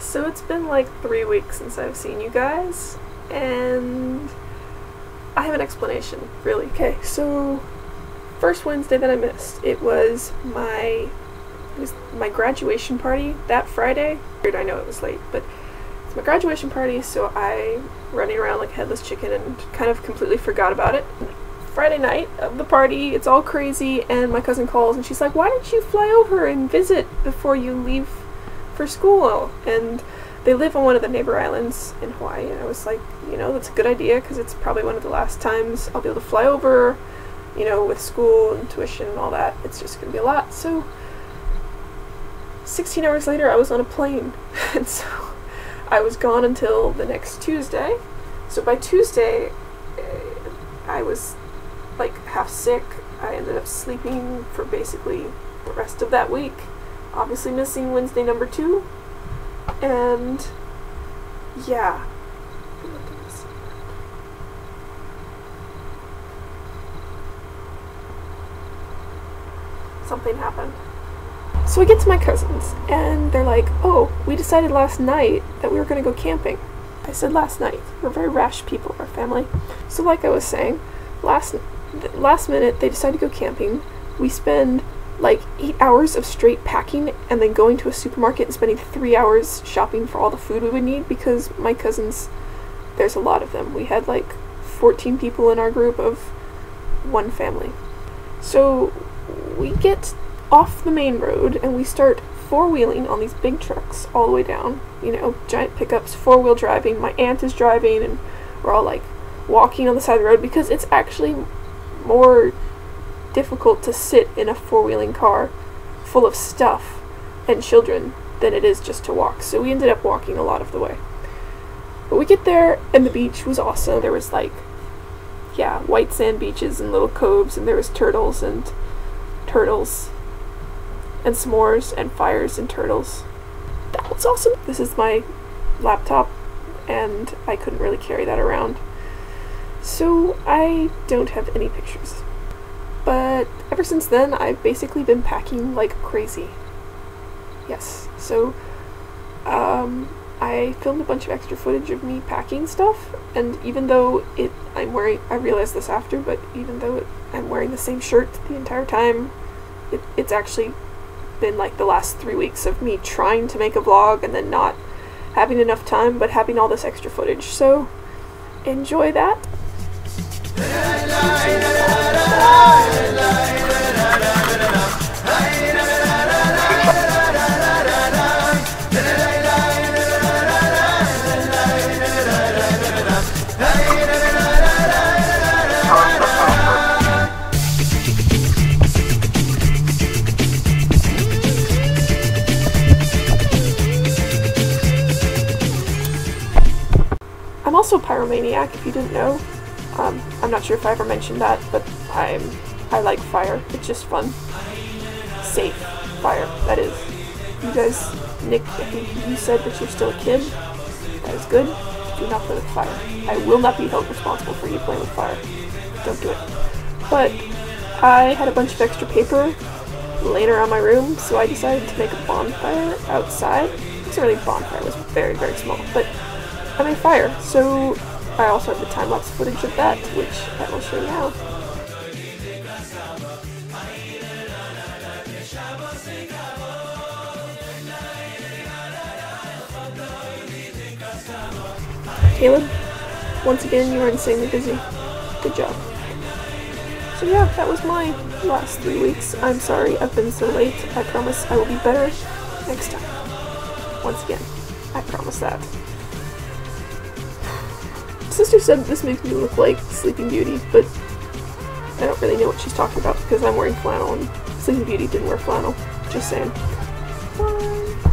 So it's been like three weeks since I've seen you guys, and I have an explanation, really. Okay, so first Wednesday that I missed, it was my it was my graduation party that Friday. Weird, I know it was late, but it's my graduation party, so I running around like headless chicken and kind of completely forgot about it. Friday night of the party, it's all crazy, and my cousin calls and she's like, "Why don't you fly over and visit before you leave for school?" And they live on one of the neighbor islands in Hawaii, and I was like, you know, that's a good idea because it's probably one of the last times I'll be able to fly over. You know, with school and tuition and all that, it's just gonna be a lot. So, 16 hours later, I was on a plane, and so I was gone until the next Tuesday. So by Tuesday, eh, I was like half sick. I ended up sleeping for basically the rest of that week. Obviously, missing Wednesday number two. And yeah. Something happened. So we get to my cousins, and they're like, Oh, we decided last night that we were going to go camping. I said last night. We're very rash people, our family. So, like I was saying, last last minute they decide to go camping. We spend like eight hours of straight packing and then going to a supermarket and spending three hours shopping for all the food we would need because my cousins, there's a lot of them. We had like 14 people in our group of one family. So we get off the main road and we start four wheeling on these big trucks all the way down. You know, giant pickups, four wheel driving. My aunt is driving and we're all like walking on the side of the road because it's actually more difficult to sit in a four wheeling car full of stuff and children than it is just to walk. So we ended up walking a lot of the way. But we get there and the beach was awesome. There was like yeah, white sand beaches and little coves and there was turtles and turtles and s'mores and fires and turtles. That was awesome. This is my laptop and I couldn't really carry that around. So I don't have any pictures. But ever since then, I've basically been packing like crazy. Yes, so um, I filmed a bunch of extra footage of me packing stuff, and even though it, I'm wearing, I realized this after, but even though it, I'm wearing the same shirt the entire time, it, it's actually been like the last three weeks of me trying to make a vlog and then not having enough time, but having all this extra footage. So enjoy that. Also pyromaniac, if you didn't know. Um, I'm not sure if I ever mentioned that, but I'm I like fire. It's just fun. Safe fire, that is. You guys, Nick, I think you said that you're still a kid. That is good. Do not play with fire. I will not be held responsible for you playing with fire. Don't do it. But I had a bunch of extra paper laying around my room, so I decided to make a bonfire outside. It wasn't really a bonfire, it was very, very small, but Made fire. So I also have the time-lapse footage of that, which I will show you now. Caleb, once again, you are insanely busy. Good job. So yeah, that was my last three weeks. I'm sorry I've been so late. I promise I will be better next time. Once again, I promise that. Sister said this makes me look like Sleeping Beauty, but I don't really know what she's talking about because I'm wearing flannel and Sleeping Beauty didn't wear flannel. Just saying. Bye.